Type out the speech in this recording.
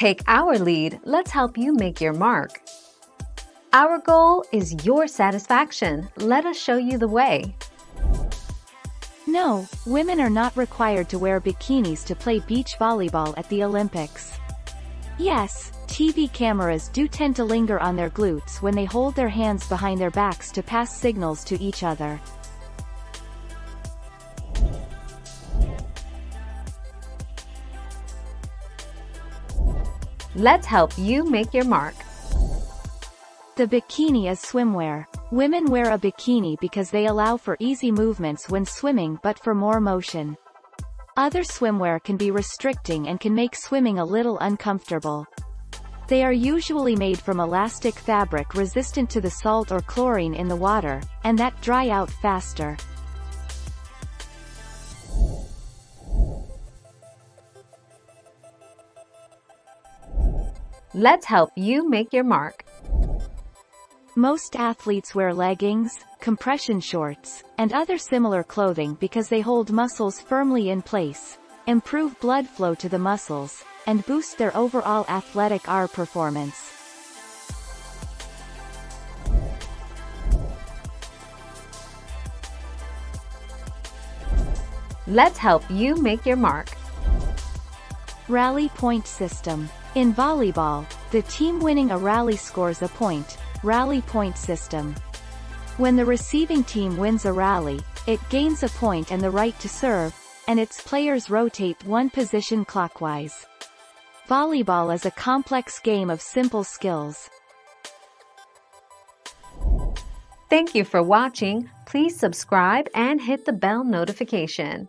Take our lead, let's help you make your mark. Our goal is your satisfaction. Let us show you the way. No, women are not required to wear bikinis to play beach volleyball at the Olympics. Yes, TV cameras do tend to linger on their glutes when they hold their hands behind their backs to pass signals to each other. Let's help you make your mark. The bikini is swimwear. Women wear a bikini because they allow for easy movements when swimming but for more motion. Other swimwear can be restricting and can make swimming a little uncomfortable. They are usually made from elastic fabric resistant to the salt or chlorine in the water, and that dry out faster. Let's help you make your mark. Most athletes wear leggings, compression shorts, and other similar clothing because they hold muscles firmly in place, improve blood flow to the muscles, and boost their overall athletic R performance. Let's help you make your mark. Rally point system. In volleyball, the team winning a rally scores a point, rally point system. When the receiving team wins a rally, it gains a point and the right to serve, and its players rotate one position clockwise. Volleyball is a complex game of simple skills. Thank you for watching. Please subscribe and hit the bell notification.